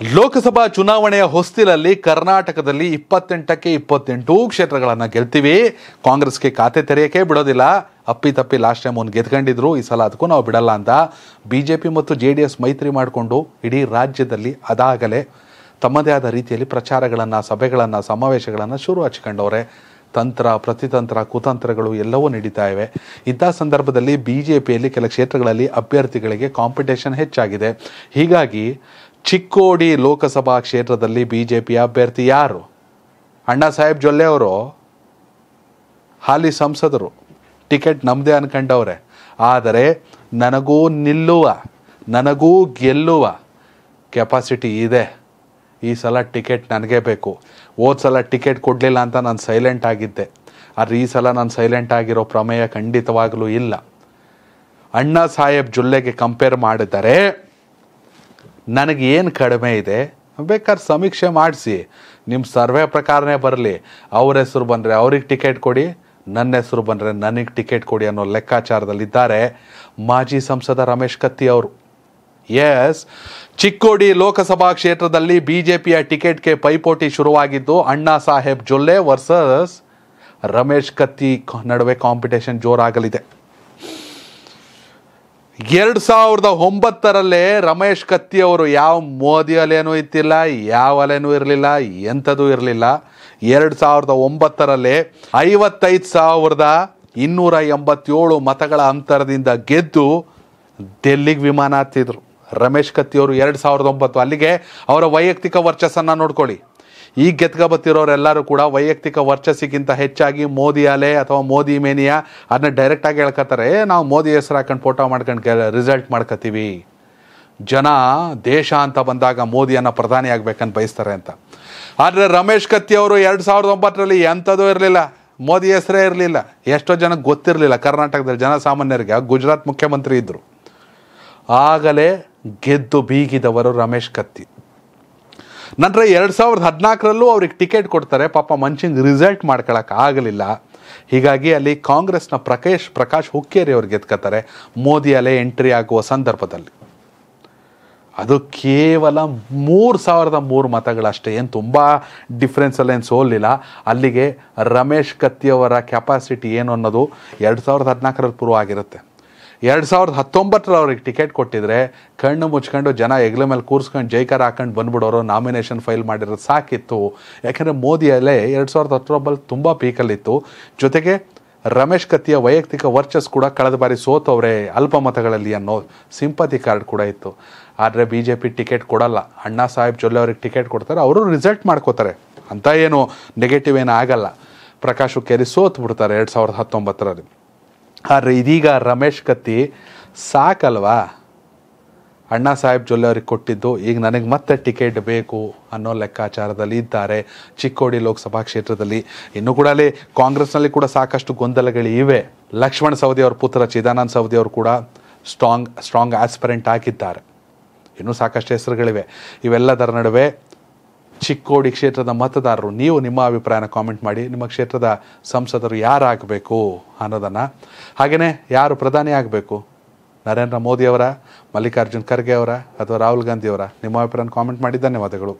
ಲೋಕಸಭಾ ಚುನಾವಣೆಯ ಹೊಸ್ತಿಲಲ್ಲಿ ಕರ್ನಾಟಕದಲ್ಲಿ ಇಪ್ಪತ್ತೆಂಟಕ್ಕೆ ಇಪ್ಪತ್ತೆಂಟು ಕ್ಷೇತ್ರಗಳನ್ನು ಗೆಲ್ತೀವಿ. ಕಾಂಗ್ರೆಸ್ಗೆ ಖಾತೆ ತೆರೆಯಕ್ಕೆ ಬಿಡೋದಿಲ್ಲ. ಅಪ್ಪಿ ತಪ್ಪಿ ಲಾಸ್ಟ್ ಟೈಮ್ ಒಂದು ಗೆದ್ಕೊಂಡಿದ್ರು. ಈ ಸಲ ಅದಕ್ಕೂ ನಾವು ಬಿಡಲ್ಲ ಅಂತ ಬಿ ಜೆ ಪಿ ಮತ್ತು ಜೆ ಡಿ ಎಸ್ ಮೈತ್ರಿ ಮಾಡಿಕೊಂಡು ಇಡೀ ರಾಜ್ಯದಲ್ಲಿ ಅದಾಗಲೇ ತಮ್ಮದೇ ಆದ ರೀತಿಯಲ್ಲಿ ಪ್ರಚಾರಗಳನ್ನು, ಸಭೆಗಳನ್ನು, ಸಮಾವೇಶಗಳನ್ನು ಶುರು ಹಚ್ಕೊಂಡವ್ರೆ ತಂತ್ರ, ಪ್ರತಿತಂತ್ರ, ಕುತಂತ್ರಗಳು ಎಲ್ಲವೂ ನಡೀತಾ ಇವೆ. ಇಂಥ ಸಂದರ್ಭದಲ್ಲಿ ಬಿ ಜೆ ಪಿಯಲ್ಲಿ ಕೆಲ ಕ್ಷೇತ್ರಗಳಲ್ಲಿ ಅಭ್ಯರ್ಥಿಗಳಿಗೆ ಕಾಂಪಿಟೇಷನ್ ಹೆಚ್ಚಾಗಿದೆ. ಹೀಗಾಗಿ ಚಿಕ್ಕೋಡಿ ಲೋಕಸಭಾ ಕ್ಷೇತ್ರದಲ್ಲಿ ಬಿ ಜೆ ಪಿ ಅಭ್ಯರ್ಥಿ ಯಾರು? ಅಣ್ಣಾ ಸಾಹೇಬ್ ಜೊಲ್ಲೆ ಅವರು, ಹಾಲಿ ಸಂಸದರು. ಟಿಕೆಟ್ ನಮ್ಮದೇ ಅನ್ಕೊಂಡವ್ರೆ. ಆದರೆ ನನಗೂ ನಿಲ್ಲುವ, ನನಗೂ ಗೆಲ್ಲುವ ಕೆಪಾಸಿಟಿ ಇದೆ. ಈ ಸಲ ಟಿಕೆಟ್ ನನಗೇ ಬೇಕು. ಹೋದ ಸಲ ಟಿಕೆಟ್ ಕೊಡಲಿಲ್ಲ ಅಂತ ನಾನು ಸೈಲೆಂಟ್ ಆಗಿದ್ದೆ. ಆದರೆ ಈ ಸಲ ನಾನು ಸೈಲೆಂಟ್ ಆಗಿರೋ ಪ್ರಮೇಯ ಖಂಡಿತವಾಗಲೂ ಇಲ್ಲ. ಅಣ್ಣಾ ಸಾಹೇಬ್ ಜೊಲ್ಲೆಗೆ ಕಂಪೇರ್ ಮಾಡಿದರೆ ನನಗೆ ಏನು ಕಡಿಮೆ ಇದೆ, ಬೇಕಾದ್ರೆ ಸಮೀಕ್ಷೆ ಮಾಡಿಸಿ. ನಿಮ್ಮ ಸರ್ವೆ ಪ್ರಕಾರನೇ ಬರಲಿ. ಅವ್ರ ಹೆಸರು ಬಂದರೆ ಅವ್ರಿಗೆ ಟಿಕೆಟ್ ಕೊಡಿ, ನನ್ನ ಹೆಸರು ಬಂದರೆ ನನಗೆ ಟಿಕೆಟ್ ಕೊಡಿ ಅನ್ನೋ ಲೆಕ್ಕಾಚಾರದಲ್ಲಿದ್ದಾರೆ ಮಾಜಿ ಸಂಸದ ರಮೇಶ್ ಕತ್ತಿ ಅವರು. ಎಸ್ ಚಿಕ್ಕೋಡಿ ಲೋಕಸಭಾ ಕ್ಷೇತ್ರದಲ್ಲಿ ಬಿ ಜೆ ಪಿಯ ಟಿಕೆಟ್ಗೆ ಪೈಪೋಟಿ ಶುರುವಾಗಿದ್ದು, ಅಣ್ಣಾ ಸಾಹೇಬ್ ಜೊಲ್ಲೆ ವರ್ಸಸ್ ರಮೇಶ್ ಕತ್ತಿ ನಡುವೆ ಕಾಂಪಿಟೇಷನ್ ಜೋರಾಗಲಿದೆ. ಎರಡು ಸಾವಿರದ ಒಂಬತ್ತರಲ್ಲೇ ರಮೇಶ್ ಕತ್ತಿ ಅವರು ಯಾವ ಮೋದಿ ಅಲೆನೂ ಇತ್ತಿಲ್ಲ, ಯಾವ ಅಲೆನೂ ಇರಲಿಲ್ಲ ಎಂಥದೂ ಇರಲಿಲ್ಲ. ಎರಡು ಸಾವಿರದ ಒಂಬತ್ತರಲ್ಲೇ ಐವತ್ತೈದು ಸಾವಿರದ ಇನ್ನೂರ ಎಂಬತ್ತೇಳು ಮತಗಳ ಅಂತರದಿಂದ ಗೆದ್ದು ಡೆಲ್ಲಿಗೆ ವಿಮಾನ ಹತ್ತಿದ್ರು. ರಮೇಶ್ ಕತ್ತಿ ಅವರು ಎರಡು ಸಾವಿರದ ಒಂಬತ್ತು ಅಲ್ಲಿಗೆ ಅವರ ವೈಯಕ್ತಿಕ ವರ್ಚಸ್ಸನ್ನು ನೋಡ್ಕೊಳ್ಳಿ. ಈಗ ಗೆದ್ಕೊ ಬತ್ತಿರೋರೆಲ್ಲರೂ ಕೂಡ ವೈಯಕ್ತಿಕ ವರ್ಚಸ್ಸಿಗಿಂತ ಹೆಚ್ಚಾಗಿ ಮೋದಿ ಅಲೆ ಅಥವಾ ಮೋದಿ ಮೇನಿಯಾ ಅದನ್ನ ಡೈರೆಕ್ಟಾಗಿ ಹೇಳ್ಕೊತಾರೆ "ಏ, ನಾವು ಮೋದಿ ಹೆಸರು ಹಾಕೊಂಡು ಫೋಟೋ ಮಾಡ್ಕೊಂಡು ರಿಸಲ್ಟ್ ಮಾಡ್ಕೋತೀವಿ ಜನ ದೇಶ ಅಂತ ಬಂದಾಗ ಮೋದಿಯನ್ನು ಪ್ರಧಾನಿ ಆಗ್ಬೇಕಂತ ಬಯಸ್ತಾರೆ ಅಂತ. ಆದರೆ ರಮೇಶ್ ಕತ್ತಿ ಅವರು ಎರಡು ಸಾವಿರದ ಒಂಬತ್ತರಲ್ಲಿ ಎಂಥದೂ ಇರಲಿಲ್ಲ. ಮೋದಿ ಹೆಸರೇ ಇರಲಿಲ್ಲ. ಎಷ್ಟೋ ಜನಕ್ಕೆ ಗೊತ್ತಿರಲಿಲ್ಲ. ಕರ್ನಾಟಕದಲ್ಲಿ ಜನಸಾಮಾನ್ಯರಿಗೆ ಗುಜರಾತ್ ಮುಖ್ಯಮಂತ್ರಿ ಇದ್ದರು ಆಗಲೇ ಗೆದ್ದು ಬೀಗಿದವರು ರಮೇಶ್ ಕತ್ತಿ. ನಂತರ ಎರಡು ಸಾವಿರದ ಹದಿನಾಲ್ಕರಲ್ಲೂ ಅವ್ರಿಗೆ ಟಿಕೆಟ್ ಕೊಡ್ತಾರೆ. ಪಾಪ ಮನುಷ್ಯಂಗೆ ರಿಸಲ್ಟ್ ಮಾಡ್ಕೊಳಕ್ಕೆ ಆಗಲಿಲ್ಲ. ಹೀಗಾಗಿ ಅಲ್ಲಿ ಕಾಂಗ್ರೆಸ್ನ ಪ್ರಕೇಶ್, ಪ್ರಕಾಶ್ ಹುಕ್ಕೇರಿ ಅವ್ರು ಗೆದ್ಕೋತಾರೆ ಮೋದಿ ಅಲೆ ಎಂಟ್ರಿ ಆಗುವ ಸಂದರ್ಭದಲ್ಲಿ. ಅದು ಕೇವಲ ಮೂರು ಸಾವಿರದ ಮೂರು ಮತಗಳಷ್ಟೇ. ಏನು ತುಂಬ ಡಿಫ್ರೆನ್ಸಲ್ಲಿ ಏನು ಸೋಲಿಲ್ಲ ಅಲ್ಲಿಗೆ ರಮೇಶ್ ಕತ್ತಿಯವರ ಕೆಪಾಸಿಟಿ ಏನು ಅನ್ನೋದು ಎರಡು ಸಾವಿರದ ಹದಿನಾಲ್ಕರಲ್ಲಿ ಪೂರ್ವ ಆಗಿರುತ್ತೆ. ಎರಡು ಸಾವಿರದ ಹತ್ತೊಂಬತ್ತರಲ್ಲಿ ಅವ್ರಿಗೆ ಟಿಕೆಟ್ ಕೊಟ್ಟಿದ್ರೆ ಕಣ್ಣು ಮುಚ್ಕೊಂಡು ಜನ ಹೆಗ್ಲ ಮೇಲೆ ಕೂರಿಸ್ಕೊಂಡು ಜೈಕಾರ ಹಾಕೊಂಡು ಬಂದ್ಬಿಡೋರು ನಾಮಿನೇಷನ್ ಫೈಲ್ ಮಾಡಿರೋದು ಸಾಕಿತ್ತು. ಯಾಕೆಂದರೆ ಮೋದಿ ಅಲ್ಲೇ ಎರಡು ಸಾವಿರದ ಹತ್ತೊಂಬತ್ತು ತುಂಬ ಪೀಕಲ್ಲಿತ್ತು. ಜೊತೆಗೆ ರಮೇಶ್ ಕತ್ತಿಯ ವೈಯಕ್ತಿಕ ವರ್ಚಸ್ ಕೂಡ ಕಳೆದ ಬಾರಿ ಸೋತವ್ರೆ, ಅಲ್ಪ ಮತಗಳಲ್ಲಿ ಅನ್ನೋ ಸಿಂಪತಿ ಕಾರ್ಡ್ ಕೂಡ ಇತ್ತು. ಆದರೆ ಬಿ ಜೆ ಪಿ ಟಿಕೆಟ್ ಕೊಡಲ್ಲ. ಅಣ್ಣಾ ಸಾಹೇಬ್ ಜೊಲ್ಲೆ ಅವ್ರಿಗೆ ಟಿಕೆಟ್ ಕೊಡ್ತಾರೆ, ಅವರು ರಿಸಲ್ಟ್ ಮಾಡ್ಕೋತಾರೆ. ಅಂತ ಏನು ನೆಗೆಟಿವ್ ಏನು ಆಗಲ್ಲ. ಪ್ರಕಾಶ್ ಹುಕ್ಕೇರಿ ಸೋತ್ಬಿಡ್ತಾರೆ ಎರಡು ಸಾವಿರದ ಹತ್ತೊಂಬತ್ತರಲ್ಲಿ. ಆದರೆ ಇದೀಗ ರಮೇಶ್ ಕತ್ತಿ ಸಾಕಲ್ವಾ? ಅಣ್ಣಾ ಸಾಹೇಬ್ ಜೊಲ್ಲೆ ಅವ್ರಿಗೆ ಕೊಟ್ಟಿದ್ದು, ಈಗ ನನಗೆ ಮತ್ತೆ ಟಿಕೆಟ್ ಬೇಕು ಅನ್ನೋ ಲೆಕ್ಕಾಚಾರದಲ್ಲಿ ಇದ್ದಾರೆ ಚಿಕ್ಕೋಡಿ ಲೋಕಸಭಾ ಕ್ಷೇತ್ರದಲ್ಲಿ. ಇನ್ನು ಕೂಡ ಅಲ್ಲಿ ಕಾಂಗ್ರೆಸ್ನಲ್ಲಿ ಕೂಡ ಸಾಕಷ್ಟು ಗೊಂದಲಗಳು ಇವೆ. ಲಕ್ಷ್ಮಣ್ ಸವದಿ ಅವ್ರ ಪುತ್ರ, ಚಿದಾನಂದ ಸವದಿ ಅವರು ಕೂಡ ಸ್ಟ್ರಾಂಗ್ ಸ್ಟ್ರಾಂಗ್ ಆಸ್ಪರೆಂಟ್ ಆಗಿದ್ದಾರೆ. ಇನ್ನೂ ಸಾಕಷ್ಟು ಹೆಸರುಗಳಿವೆ. ಇವೆಲ್ಲದರ ನಡುವೆ ಚಿಕ್ಕೋಡಿ ಕ್ಷೇತ್ರದ ಮತದಾರರು, ನೀವು ನಿಮ್ಮ ಅಭಿಪ್ರಾಯನ ಕಾಮೆಂಟ್ ಮಾಡಿ. ನಿಮ್ಮ ಕ್ಷೇತ್ರದ ಸಂಸದರು ಯಾರಾಗಬೇಕು ಅನ್ನೋದನ್ನು. ಹಾಗೆಯೇ ಯಾರು ಪ್ರಧಾನಿ ಆಗಬೇಕು? ನರೇಂದ್ರ ಮೋದಿಯವರ ಮಲ್ಲಿಕಾರ್ಜುನ್ ಖರ್ಗೆ ಅವರ ಅಥವಾ ರಾಹುಲ್ ಗಾಂಧಿಯವರ ನಿಮ್ಮ ಅಭಿಪ್ರಾಯನ ಕಾಮೆಂಟ್ ಮಾಡಿ. ಧನ್ಯವಾದಗಳು.